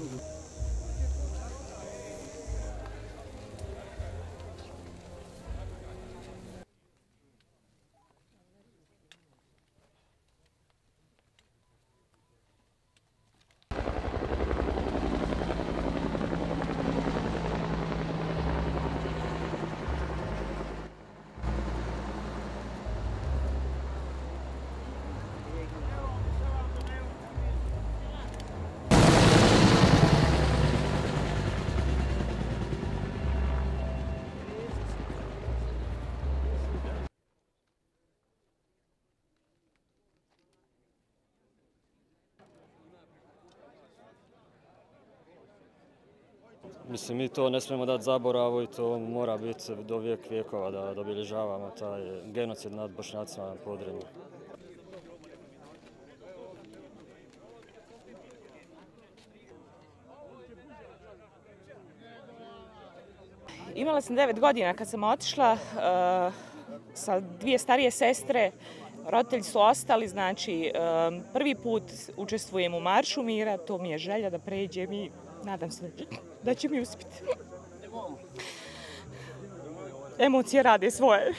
Mm-hmm. Mislim, mi to ne smijemo dati zaboravu i to mora biti do vijek vijekova da, da obilježavamo taj genocid nad bošnjacima na podrinju. Imala sam devet godina kad sam otišla uh, sa dvije starije sestre. Roditelji su ostali, znači prvi put učestvujem u Maršu mira, to mi je želja da pređem i nadam se da će mi uspjeti. Emocije rade svoje.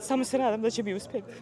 Samo se nadam da će mi uspjeti.